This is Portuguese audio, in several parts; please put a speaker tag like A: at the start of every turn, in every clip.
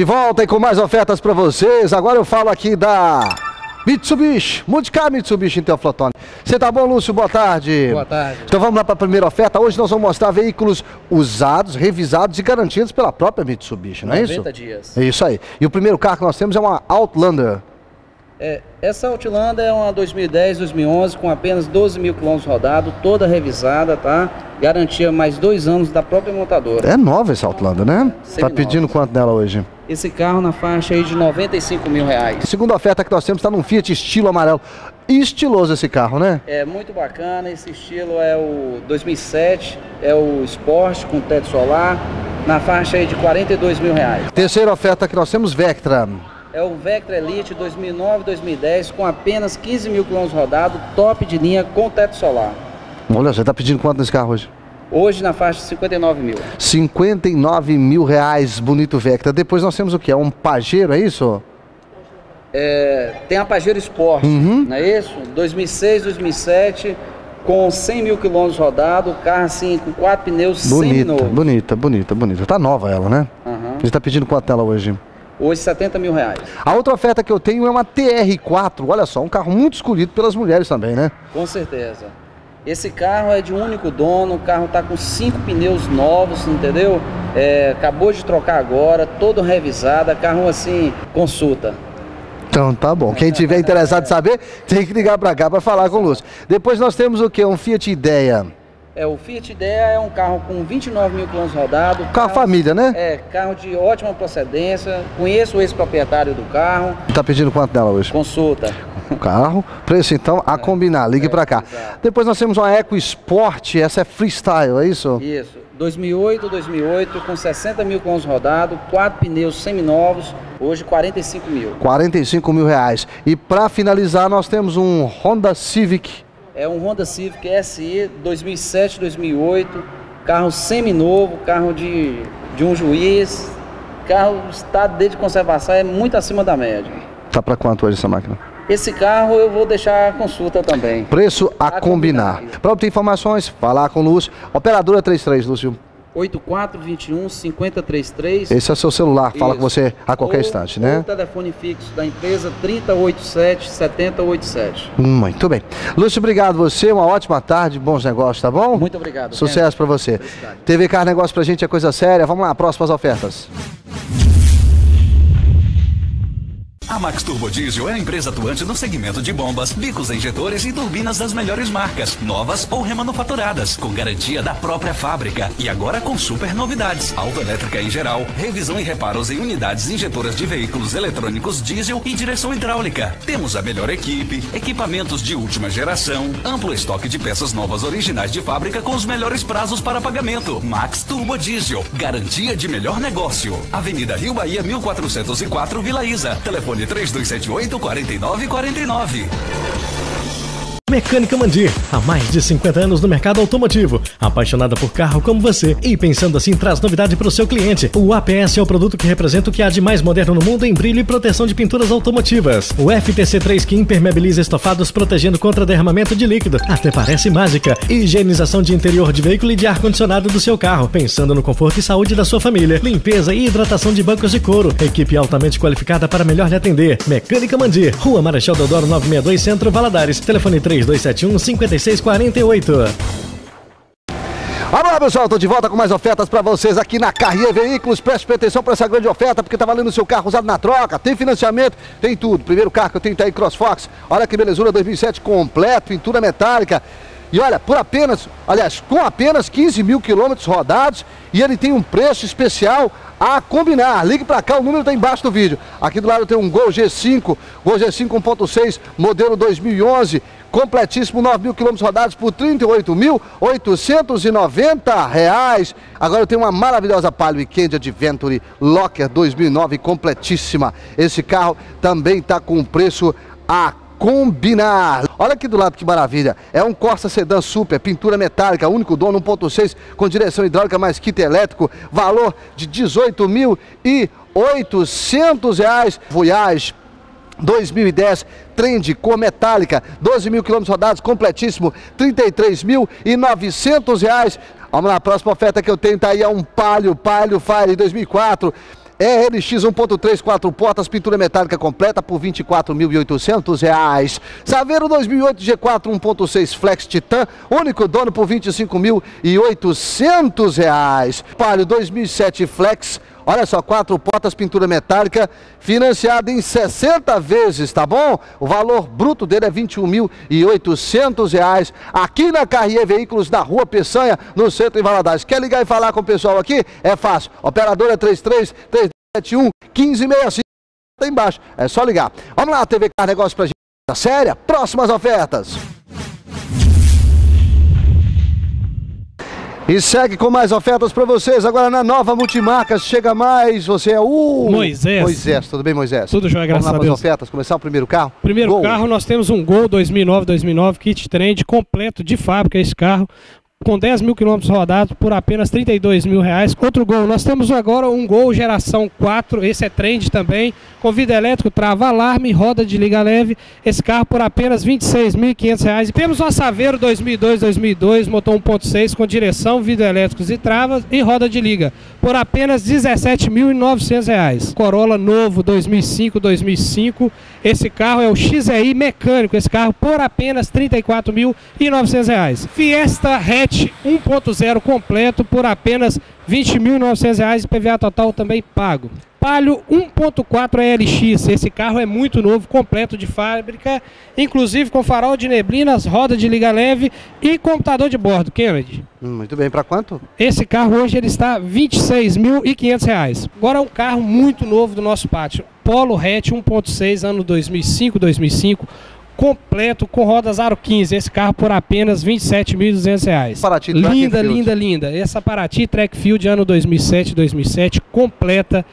A: De volta e com mais ofertas para vocês. Agora eu falo aqui da Mitsubishi. Mude cá, Mitsubishi em Teoflotone. Você tá bom, Lúcio? Boa tarde.
B: Boa tarde.
A: Então vamos lá para a primeira oferta. Hoje nós vamos mostrar veículos usados, revisados e garantidos pela própria Mitsubishi, não é isso?
B: 90 dias.
A: É isso aí. E o primeiro carro que nós temos é uma Outlander.
B: É, essa Outlander é uma 2010, 2011 com apenas 12 mil quilômetros rodados, toda revisada, tá? Garantia mais dois anos da própria montadora.
A: É nova essa Outlander, né? Tá
B: Seminova.
A: pedindo quanto nela hoje?
B: Esse carro na faixa aí de 95 mil reais.
A: segunda oferta que nós temos está num Fiat estilo amarelo. Estiloso esse carro, né?
B: É muito bacana, esse estilo é o 2007, é o Sport com teto solar, na faixa aí de 42 mil reais.
A: Terceira oferta que nós temos, Vectra.
B: É o Vectra Elite 2009-2010 com apenas 15 mil quilômetros rodados, top de linha com teto solar.
A: Olha, você tá pedindo quanto nesse carro hoje?
B: Hoje na faixa de 59 mil.
A: 59 mil reais, bonito Vectra. Depois nós temos o que? É um Pajero, é isso?
B: É, tem a Pajero Sport,
A: Uhum.
B: não é isso? 2006, 2007, com 100 mil quilômetros rodados, carro assim, com quatro pneus
A: Bonita,
B: semi-novo.
A: bonita, bonita, bonita. Tá nova ela, né?
B: Aham.
A: Você tá pedindo quanto nela hoje?
B: Hoje 70 mil reais,
A: A outra oferta que eu tenho é uma TR4. Olha só, um carro muito escolhido pelas mulheres também, né?
B: com certeza. Esse carro é de um único dono, o carro tá com cinco pneus novos, entendeu? É, acabou de trocar agora, todo revisado, carro assim, consulta.
A: Então tá bom. Quem tiver interessado em saber, tem que ligar pra cá pra falar com o Lúcio. Depois nós temos o que? Um Fiat Ideia.
B: É, o Fiat Idea é um carro com 29 mil quilômetros rodados.
A: Carro família, né?
B: É, carro de ótima procedência. Conheço o ex-proprietário do carro.
A: Tá pedindo quanto nela hoje?
B: Consulta.
A: O carro, preço então a combinar, ligue pra cá.
B: exato.
A: Depois nós temos uma Eco Sport, essa é freestyle, é isso?
B: Isso. 2008, 2008, com 60 mil quilômetros rodados, quatro pneus seminovos, hoje 45 mil.
A: 45 mil reais. E pra finalizar nós temos um Honda Civic.
B: É um Honda Civic SI 2007, 2008, carro seminovo, carro de, de um juiz. Carro, estado dele de conservação é muito acima da média.
A: Tá pra quanto hoje essa máquina?
B: Esse carro eu vou deixar a consulta também.
A: Preço a,
B: A
A: combinar.
B: combinar.
A: Para obter informações, falar com o Lúcio. Operadora 33, Lúcio.
B: 8421 5033.
A: Esse é o seu celular, fala com você a qualquer
B: Ou-
A: instante, né?
B: o telefone fixo da empresa 3087 7087.
A: Muito bem. Lúcio, obrigado você, uma ótima tarde, bons negócios, tá bom?
B: Muito obrigado.
A: Sucesso pra você.
B: Felicidade.
A: TV Car Negócio pra gente é coisa séria. Vamos lá, próximas ofertas.
C: A Max Turbo Diesel é a empresa atuante no segmento de bombas, bicos injetores e turbinas das melhores marcas, novas ou remanufaturadas, com garantia da própria fábrica. E agora com super novidades: autoelétrica em geral, revisão e reparos em unidades injetoras de veículos eletrônicos diesel e direção hidráulica. Temos a melhor equipe, equipamentos de última geração, amplo estoque de peças novas originais de fábrica com os melhores prazos para pagamento. Max Turbo Diesel, garantia de melhor negócio. Avenida Rio Bahia 1404, Vila Isa. Telefone 3278 4949.
D: Mecânica Mandir, há mais de 50 anos no mercado automotivo. Apaixonada por carro como você e pensando assim traz novidade para o seu cliente. O APS é o produto que representa o que há de mais moderno no mundo em brilho e proteção de pinturas automotivas. O FTC3 que impermeabiliza estofados protegendo contra derramamento de líquido. Até parece mágica. Higienização de interior de veículo e de ar-condicionado do seu carro, pensando no conforto e saúde da sua família. Limpeza e hidratação de bancos de couro. Equipe altamente qualificada para melhor lhe atender. Mecânica Mandir, Rua Marechal Deodoro 962 Centro Valadares. Telefone 3271 5648.
A: Vamos lá, pessoal, estou de volta com mais ofertas para vocês aqui na Carrier Veículos. Preste atenção para essa grande oferta, porque tá valendo o seu carro usado na troca. Tem financiamento, tem tudo. Primeiro carro que eu tenho tá aí, CrossFox. Olha que belezura 2007 completo, pintura metálica. E olha, por apenas, aliás, com apenas 15 mil quilômetros rodados, e ele tem um preço especial a combinar. Ligue para cá, o número está embaixo do vídeo. Aqui do lado tem um Gol G5, Gol G5 1.6, modelo 2011, completíssimo, 9 mil quilômetros rodados por 38.890 reais. Agora eu tenho uma maravilhosa Palio Weekend Adventure Locker 2009 completíssima. Esse carro também está com preço a combinar. Olha aqui do lado que maravilha. É um Corsa Sedan Super, pintura metálica, único dono 1.6 com direção hidráulica mais kit elétrico, valor de 18.800 reais. Voyage 2010, trem de cor metálica, 12 mil quilômetros rodados, completíssimo, 33.900 reais. Vamos lá, a próxima oferta que eu tenho tá aí é um Palio, Palio Fire 2004. RLX 1.3, 4 portas, pintura metálica completa por R$ 24.800. Saveiro 2008 G4 1.6 Flex Titan, único dono por R$ 25.800. Palio 2007 Flex Olha só, quatro portas, pintura metálica, financiada em 60 vezes, tá bom? O valor bruto dele é R$ 21.800 aqui na Carrier Veículos, na Rua Peçanha, no centro de Valadares. Quer ligar e falar com o pessoal aqui? É fácil. Operadora 33 371 1565. Tá embaixo. É só ligar. Vamos lá, TV Car Negócio pra gente. Séria, próximas ofertas. E segue com mais ofertas para vocês. Agora na nova Multimarcas chega mais. Você é o
E: Moisés.
A: Moisés, tudo bem, Moisés?
E: Tudo jóia, graças
A: Vamos
E: a
A: lá
E: Deus.
A: as ofertas. Começar o primeiro carro.
E: Primeiro
A: Gol.
E: carro, nós temos um Gol 2009-2009 kit trend completo de fábrica esse carro. Com 10 mil quilômetros rodados por apenas 32 mil reais. Outro Gol, nós temos agora um Gol geração 4, esse é trend também, com vidro elétrico, trava alarme, roda de liga leve. Esse carro por apenas 26.500 reais. E temos um Saveiro 2002-2002, motor 1.6 com direção, vidro elétricos e travas e roda de liga por apenas 17.900 reais. Corolla novo 2005-2005. Esse carro é o XEI mecânico. Esse carro por apenas 34.900 reais. Fiesta Hatch 1.0 completo por apenas 20.900 reais. PVA total também pago. Palio 1.4 ELX. Esse carro é muito novo, completo de fábrica, inclusive com farol de neblinas, roda de liga leve e computador de bordo. Kennedy.
A: Hum, muito bem, para quanto?
E: Esse carro hoje ele está 26.500 reais. Agora é um carro muito novo do nosso pátio. Polo Hatch 1.6, ano 2005, 2005, completo com rodas aro 15. Esse carro por apenas 27.200 reais.
A: Paraty Track
E: linda, linda, linda. Essa Paraty Track Field ano 2007, 2007, completa.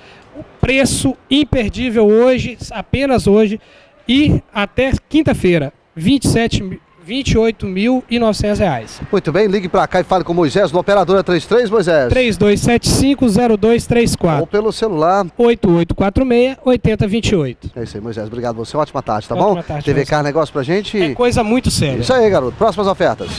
E: Preço imperdível hoje, apenas hoje e até quinta-feira, R$ 27 mil- 28.900 reais.
A: Muito bem, ligue para cá e fale com o Moisés no Operadora 33, Moisés.
E: 32750234.
A: Ou pelo celular.
E: 8846-8028.
A: É isso aí, Moisés. Obrigado você. Ótima tarde, tá
E: Ótima
A: bom?
E: tarde
A: TV. Car Negócio pra gente.
E: É coisa muito séria.
A: Isso aí, garoto. Próximas ofertas.